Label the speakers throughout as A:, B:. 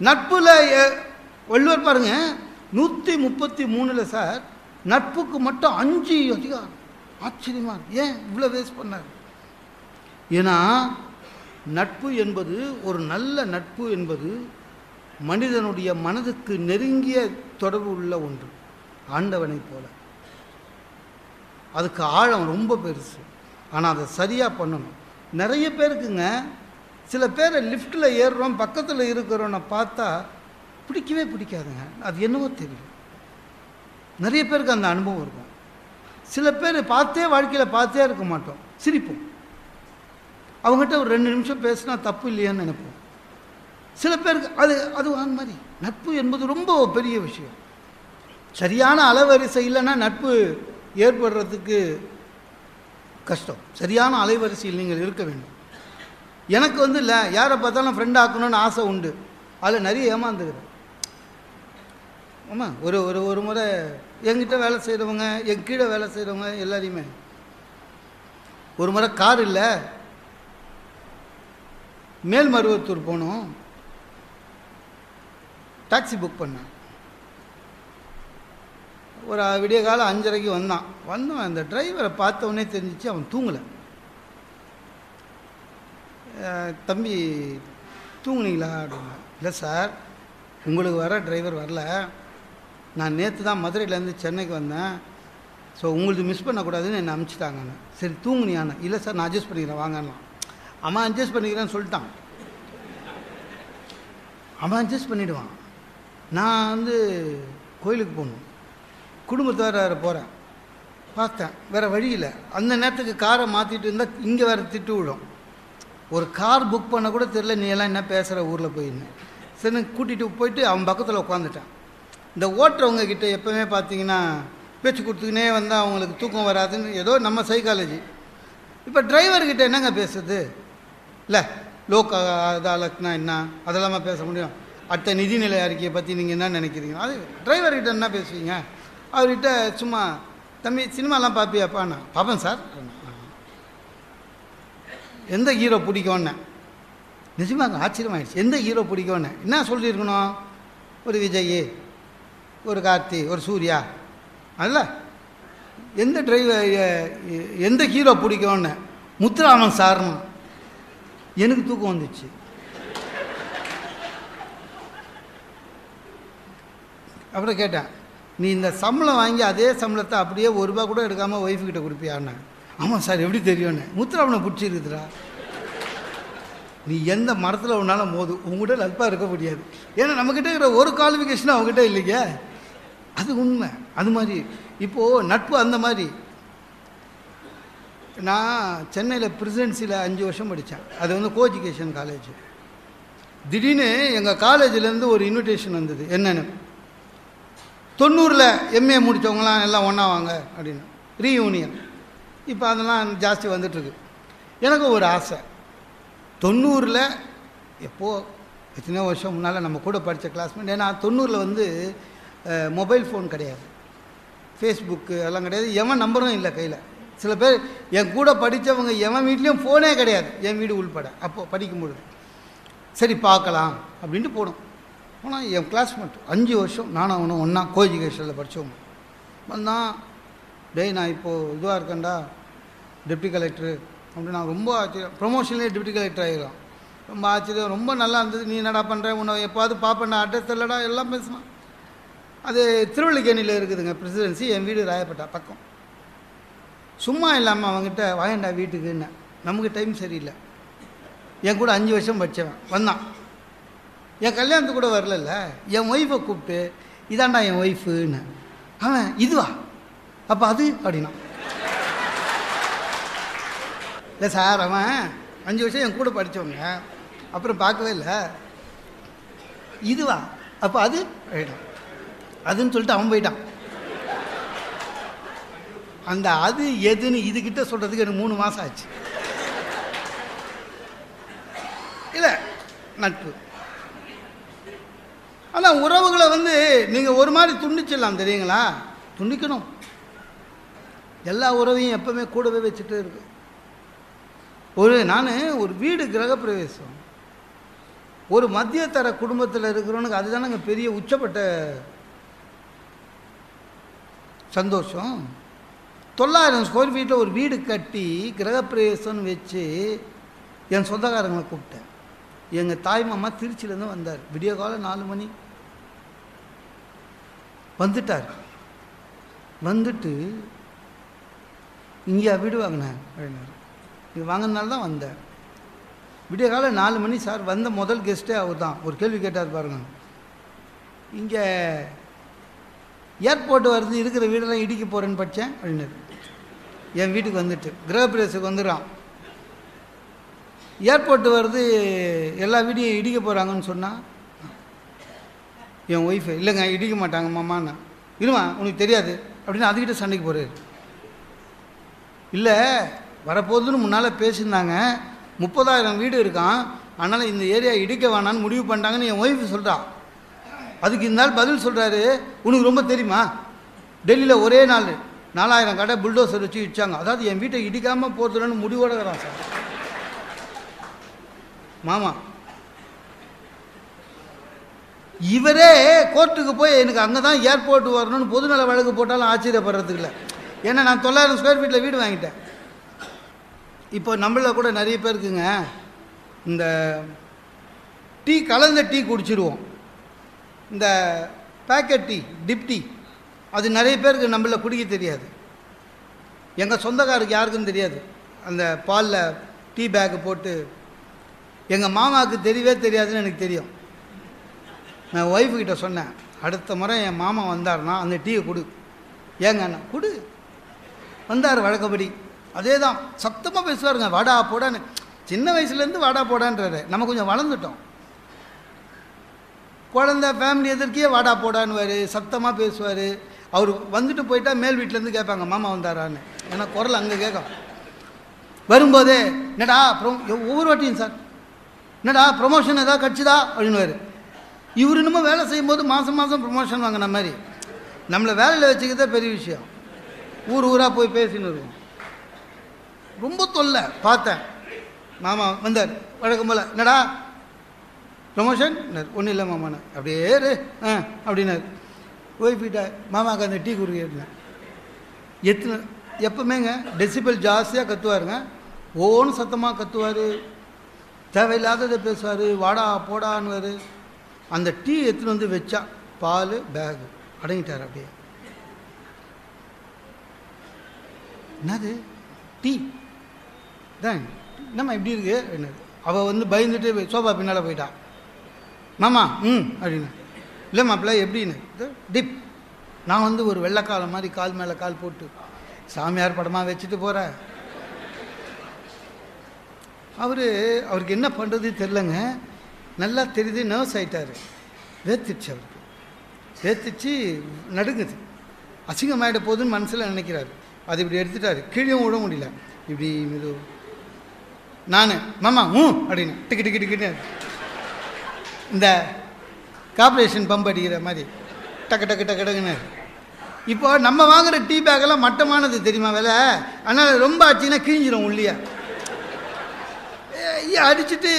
A: நட்புல வள்ளுவர் பாருங்க நூற்றி முப்பத்தி மூணில் சார் நட்புக்கு மட்டும் அஞ்சு அதிகாரம். ஆச்சரியமா ஏன் இவ்வளோ வேஸ்ட் பண்ணார்? ஏன்னா நட்பு என்பது ஒரு நல்ல நட்பு என்பது மனிதனுடைய மனதுக்கு நெருங்கிய தொடர்பு உள்ள ஒன்று. ஆண்டவனைப் போல. அதுக்கு ஆழம் ரொம்ப பெருசு. ஆனால் அதை சரியாக பண்ணணும். நிறைய பேருக்குங்க சில பேரை லிஃப்ட்டில் ஏறுறோம் பக்கத்தில் இருக்கிறோன்னு பார்த்தா பிடிக்கவே பிடிக்காதுங்க. அது என்னவோ தெரியும் நிறைய பேருக்கு அந்த அனுபவம் இருக்கும். சில பேர் பார்த்தே வாழ்க்கையில் பார்த்தே இருக்க மாட்டோம். சிரிப்போம். அவங்ககிட்ட ஒரு ரெண்டு நிமிஷம் பேசினா தப்பு இல்லையான்னு நினைப்போம். சில பேருக்கு அது அது அந்த மாதிரி. நட்பு என்பது ரொம்ப பெரிய விஷயம். சரியான அலைவரிசை இல்லைன்னா நட்பு ஏற்படுறதுக்கு கஷ்டம். சரியான அலைவரிசையில் நீங்கள் இருக்க வேண்டும். எனக்கு வந்து இல்லை யாரை பார்த்தாலும் ஃப்ரெண்ட் ஆக்கணும்னு ஆசை உண்டு. அதில் நிறைய ஏமாந்துக்கிறேன் ஆமாம் ஒரு ஒரு ஒரு முறை எங்கிட்ட வேலை செய்கிறவங்க என் கீழே வேலை செய்கிறவங்க எல்லாரையுமே. ஒரு முறை கார் இல்லை மேல்மருவத்தூர் போனோம். டாக்ஸி புக் பண்ணேன். ஒரு விடிய காலம் அஞ்சரைக்கு வந்தான். வந்தவன் அந்த டிரைவரை பார்த்த உடனே தெரிஞ்சிச்சு அவன் தூங்கலை. தம்பி தூங்குனீங்களா அப்படின்னா. இல்லை சார் உங்களுக்கு வர டிரைவர் வரல. நான் நேற்று தான் மதுரையிலேருந்து சென்னைக்கு வந்தேன். ஸோ உங்களுக்கு மிஸ் பண்ணக்கூடாதுன்னு என்னை அனுப்பிச்சிட்டாங்கன்னு சரி தூங்குனியான்னு. இல்லை சார் நான் அட்ஜஸ்ட் பண்ணிக்கிறேன் வாங்கலாம் அவன் அட்ஜஸ்ட் பண்ணிக்கிறேன்னு சொல்லிட்டான். அவன் அட்ஜஸ்ட் பண்ணிவிடுவான் நான் வந்து கோயிலுக்கு போகணும். குடும்பத்தோட வேறு போகிறேன் பார்த்தேன். வேறு வழி இல்லை. அந்த நேரத்துக்கு காரை மாற்றிட்டு இருந்தால் இங்கே வேறு திட்டு விடும் ஒரு கார் புக் பண்ண கூட தெரில நீ எல்லாம் என்ன பேசுகிற ஊரில் போயின்னு. சரி கூட்டிகிட்டு போயிட்டு அவன் பக்கத்தில் உட்காந்துட்டான் இந்த ஓட்டுறவங்க கிட்டே எப்போவுமே பார்த்தீங்கன்னா பேச்சு கொடுத்துக்கினே வந்தால் அவங்களுக்கு தூக்கம் வராதுன்னு ஏதோ நம்ம சைக்காலஜி இப்போ டிரைவர்கிட்ட என்னங்க பேசுறது? இல்லை லோக் அதாலத்னா என்ன? அதெல்லாமா பேச முடியும். அடுத்த நிதிநிலை அறிக்கையை பற்றி நீங்கள் என்ன நினைக்கிறீங்க? அது டிரைவர்கிட்ட என்ன பேசுவீங்க? அவர்கிட்ட சும்மா தம்பி சினிமாலாம் பார்ப்பியாப்பாண்ணா பார்ப்பேன் சார். எந்த ஹீரோ பிடிக்கும்னு? நிஜமாக ஆச்சரியமாயிடுச்சு. எந்த ஹீரோ பிடிக்கும்னு? என்ன சொல்லியிருக்கணும்? ஒரு விஜய் ஒரு கார்த்தி ஒரு சூர்யா. அல்ல. எந்த டிரைவர் எந்த ஹீரோ பிடிக்கும்னு? முத்துராமன் சார்னு. எனக்கு தூக்கம் வந்துச்சு. அப்புறம் கேட்டேன் நீ இந்த சம்பளம் வாங்கி அதே சம்பளத்தை அப்படியே ஒரு ரூபா கூட எடுக்காமல் ஒய்ஃபு கிட்ட கொடுப்பியான்னு? ஆமாம் சார் எப்படி தெரியும்னு. முத்துராமனை பிடிச்சிருக்குதுடா. நீ எந்த மரத்தில் ஒன்றாலும் மோது. உங்ககிட்ட நட்பாக இருக்க முடியாது. ஏன்னா நம்மக்கிட்ட இருக்கிற ஒரு குவாலிஃபிகேஷனும் அவங்ககிட்ட இல்லைங்க. அது உண்மை. அது மாதிரி இப்போது நட்பு அந்த மாதிரி. நான் சென்னையில் பிரசிடென்சியில் அஞ்சு வருஷம் படித்தேன் அது வந்து கோ எஜுகேஷன் காலேஜ் திடீர்னு எங்கள் காலேஜிலேருந்து ஒரு இன்விடேஷன் வந்தது. என்னென்னு? தொண்ணூறில் எம்ஏ முடித்தவங்களாம் எல்லாம் ஒன்றா வாங்க அப்படின்னு. ரீயூனியன் இப்போ அதெல்லாம் ஜாஸ்தி வந்துட்டுருக்கு. எனக்கு ஒரு ஆசை. தொண்ணூறில் எப்போது எத்தனையோ வருஷம் முன்னால் நம்ம கூட படித்த கிளாஸ்மேட் ஏன்னா தொண்ணூறில் வந்து மொபைல் ஃபோன் கிடையாது. ஃபேஸ்புக்கு எல்லாம் கிடையாது. எவன் நம்பரும் இல்லை கையில். சில பேர் என் கூட படித்தவங்க எவன் வீட்லேயும் ஃபோனே கிடையாது. என் வீடு உள்பட. அப்போ படிக்கும்பொழுது சரி பார்க்கலாம் அப்படின்ட்டு போனோம். ஆனால் என் கிளாஸ்மேட் அஞ்சு வருஷம் நானும் அவனும் ஒன்றா கோ எஜுகேஷனில் படித்தவங்க வந்தான் டேய் நான் இப்போது இதுவாக இருக்கேன்டா. டெப்டி கலெக்டர் அப்படி நான் ரொம்ப ஆச்சரியம் ப்ரொமோஷன்லேயே டெப்டி கலெக்டர் ஆகிடும் ரொம்ப ஆச்சரியம். ரொம்ப நல்லா இருந்தது. நீ என்னடா பண்ணுற உன்னை எப்போது பார்ப்பேன் அட்ரஸ் இல்லைடா எல்லாம் பேசினான் அது திருவள்ளிக்கேணியில் இருக்குதுங்க பிரசிடென்சி என் வீடு ராயப்பட்டா பக்கம். சும்மா இல்லாமல் அவங்ககிட்ட வாயண்டா வீட்டுக்குன்னு? நமக்கு டைம் சரியில்லை. என் கூட அஞ்சு வருஷம் படித்தவன் வந்தான். என் கல்யாணத்துக்கு கூட வரலல்ல. என் ஒய்ஃபை கூப்பிட்டு இதாண்டா என் ஒய்ஃபுன்னு அவன் இதுவா? அப்போ அது? அப்படின்னா இல்லை சார் அவன் அஞ்சு வருஷம் என் கூட படித்தவங்க அப்புறம் பார்க்கவே இல்லை. இதுவா? அப்போ அது போயிட்டான். அதுன்னு சொல்லிட்டு அவன் போயிட்டான். அந்த அது எதுன்னு இதுகிட்ட சொல்கிறதுக்கு எனக்கு மூணு மாதம் ஆச்சு. இல்லை நட்பு. ஆனால் உறவுகளை வந்து நீங்கள் ஒரு மாதிரி துண்டிச்சிடலாம் தெரியுங்களா? துண்டிக்கணும். எல்லா உறவையும் எப்பவுமே கூடவே வச்சுட்டு இருக்கு. ஒரு நான் ஒரு வீடு கிரகப்பிரவேசம். ஒரு மத்தியத்தர குடும்பத்தில் இருக்கிறவனுக்கு அதுதானங்க பெரிய உச்சப்பட்ட சந்தோஷம். தொள்ளாயிரம் ஸ்கொயர் ஃபீட்டில் ஒரு வீடு கட்டி கிரகப்பிரவேசம்னு வச்சு என் சொந்தக்காரங்களை கூப்பிட்டேன். எங்கள் தாய் மாமா திருச்சியிலேருந்து வந்தார். விடிய காலம் நாலு மணி. வந்துட்டார். வந்துட்டு இங்கேயா வீடு வாங்கினேன் அப்படின்னாரு. நீ வாங்கினால தான் வந்தேன். விடிய காலம் நாலு மணி சார் வந்த முதல் கெஸ்ட்டே அவர் தான் ஒரு கேள்வி கேட்டார் பாருங்க. இங்கே ஏர்போர்ட் வருது இருக்கிற வீடெல்லாம் இடிக்க போகிறேன்னு படித்தேன் அப்படின்னாரு. என் வீட்டுக்கு வந்துட்டு கிரகப்பிரவேசத்துக்கு வந்துடுறான். ஏர்போர்ட் வருது எல்லா வீடையும் இடிக்க போகிறாங்கன்னு சொன்னால் என் ஒய்ஃபு இல்லைங்க இடிக்க மாட்டாங்க மாமான்னு. இருமா உனக்கு தெரியாது. அப்படின்னு அதுக்கிட்ட சண்டைக்கு போகிறாரு இல்லை வரப்போகுதுன்னு முன்னால் பேசியிருந்தாங்க. முப்பதாயிரம் வீடு இருக்கான். அதனால் இந்த ஏரியா இடிக்க வேணான்னு முடிவு பண்ணிட்டாங்கன்னு என் ஒய்ஃப் சொல்கிறான் அதுக்கு இருந்தாலும் பதில் சொல்கிறாரு உனக்கு ரொம்ப தெரியுமா? டெல்லியில் ஒரே நாள் நாலாயிரம் கடை புல்டோசர் வச்சு இடிச்சாங்க அதாவது என் வீட்டை இடிக்காமல் போகிறதுலன்னு முடிவோட சார். மாமா. இவரே கோர்ட்டுக்கு போய் எனக்கு அங்கே தான் ஏர்போர்ட் வரணும்னு பொதுநல வழக்கு போட்டாலும் ஆச்சரியப்படுறதுக்கு இல்லை. ஏன்னா நான் தொள்ளாயிரம் ஸ்கொயர் ஃபீட்டில் வீடு வாங்கிட்டேன். இப்போ நம்மள கூட நிறைய பேருக்குங்க இந்த டீ கலந்த டீ குடிச்சிடுவோம் இந்த பேக்கெட் டீ டிப் டீ அது நிறைய பேருக்கு நம்மள குடிக்க தெரியாது. எங்கள் சொந்தக்காருக்கு யாருக்கும் தெரியாது. அந்த பாலில் டீ பேக்கு போட்டு எங்கள் மாமாவுக்கு தெரியவே தெரியாதுன்னு எனக்கு தெரியும். நான் ஒய்ஃப்கிட்ட சொன்னேன் அடுத்த முறை என் மாமா வந்தாருன்னா அந்த டீயை கொடு. ஏங்க அண்ணா கொடு. வந்தார் வழக்கப்படி. அதே தான் சத்தமாக பேசுவாருங்க வாடா போடான்னு. சின்ன வயசுலேருந்து வாடா போடான்றாரு. நம்ம கொஞ்சம் வளர்ந்துட்டோம். குழந்த ஃபேமிலி எதிர்க்கே வாடா போடான்னுவார் சத்தமாக பேசுவார். அவர் வந்துட்டு போயிட்டா மேல் வீட்டிலேருந்து கேட்பாங்க மாமா வந்தாரான்னு. ஏன்னா குரல் அங்கே கேட்கும். வரும்போதே என்னடா ப்ரொ ஒவ்வொரு வாட்டியும் சார். என்னடா ப்ரொமோஷன் ஏதாவது கிடச்சிதா அப்படின்னுவார். இவர் இன்னமும் வேலை செய்யும்போது மாதம் மாதம் ப்ரொமோஷன் வாங்கின மாதிரி. நம்மளை வேலையில் வச்சுக்கிறதே பெரிய விஷயம். ஊர் ஊராக போய் பேசின்னு வருவோம். ரொம்ப தொல்லை. பார்த்தேன். மாமா வந்தார். வழக்கம் போல் என்னடா? ப்ரொமோஷன் ஒன்றும் இல்லை மாமாண்ணே அப்படியே இரு. ஆ அப்படின்னாரு. ஒய்ஃபிட்ட மாமாவுக்கு அந்த டீ குடிக்கிறேன் எத்தனை எப்பவுமேங்க டெசிபிள் ஜாஸ்தியாக கத்துவாருங்க. ஓன்னு சத்தமாக கத்துவார். தேவையில்லாததை பேசுவார். வாடா போடான்வார் அந்த டீ எடுத்துன்னு வந்து வச்சா பால் பேகு. அடங்கிட்டார் அப்படியே. என்னது? டீ? தான் என்னம்மா இப்படி இருக்கு? என்னது? அவள் வந்து பயந்துட்டு சோபா பின்னால் போயிட்டா. மாமா ம் அப்படின்னு. இல்லை மாப்பிள்ள எப்படின்னு? டிப் நான் வந்து ஒரு வெள்ளைக்கால மாதிரி கால் மேலே கால் போட்டு சாமியார் படமாக வச்சுட்டு போகிறேன் அவர் அவருக்கு என்ன பண்ணுறது தெரிலங்க நல்லா தெரியுது நர்வஸ் ஆகிட்டார் வேத்துச்சு அவருக்கு. வேத்துச்சு நடுங்குது. அசிங்கமாயிட போதுன்னு மனசில் நினைக்கிறாரு. அது இப்படி எடுத்துட்டாரு. கீழேயும் விட முடியல. இப்படி இது நான் மாமா ம் அப்படின்னு டிக்கி டிக்கி டிக்கிட்டு இந்த கார்பரேஷன் பம்ப் அடிக்கிற மாதிரி டக்கு டக்கு டக்கு டக்குன்னு. இப்போ நம்ம வாங்குற டீ பேக்கெல்லாம் மட்டமானது தெரியுமா விலை? ஆனால் ரொம்ப ஆச்சுன்னா கிழிஞ்சிரும் உள்ளியா. அடிச்சுட்டு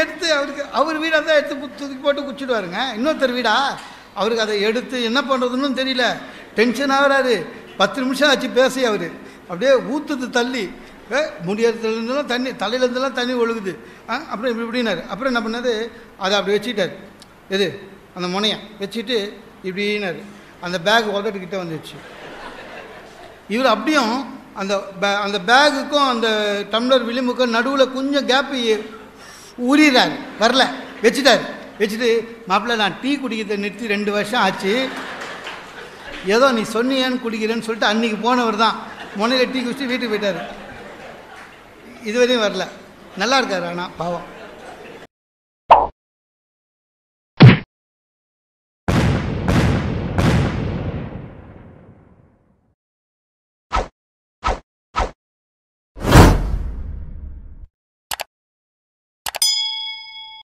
A: எடுத்து அவருக்கு அவர் வீடாக தான் எடுத்து தூக்கி போட்டு குச்சிடுவாருங்க. இன்னொருத்தர் வீடா? அவருக்கு அதை எடுத்து என்ன பண்ணுறதுன்னு தெரியல. டென்ஷன் ஆகுறாரு. பத்து நிமிஷம் ஆச்சு பேசி அவர். அப்படியே ஊற்றுது தள்ளி. முடியறதுலேருந்துலாம் தண்ணி தலையிலேருந்துலாம் தண்ணி ஒழுகுது. ஆ அப்புறம் இப்படி இப்படின்னாரு. அப்புறம் என்ன பண்ணாரு? அதை அப்படி வச்சுட்டார் எது? அந்த முனையை வச்சுட்டு இப்படின்னாரு. அந்த பேக் உதட்டுக்கிட்ட வந்துடுச்சு இவர் அப்படியும் அந்த பே- அந்த பேகுக்கும் அந்த டம்ளர் விளிம்புக்கும் நடுவில் கொஞ்சம் கேப்பு ஊறிறார் வரல. வச்சுட்டார். வச்சுட்டு மாப்பிள்ள நான் டீ குடிக்கிறதை நிறுத்தி ரெண்டு வருஷம் ஆச்சு. ஏதோ நீ சொன்னியான்னு குடிக்கிறேன்னு சொல்லிட்டு அன்றைக்கி போனவர் தான். முனையில் டீ குடிச்சுட்டு வீட்டுக்கு போயிட்டார். இதுவரையும் வரல. நல்லா இருக்காரு ஆனால் பாவம்.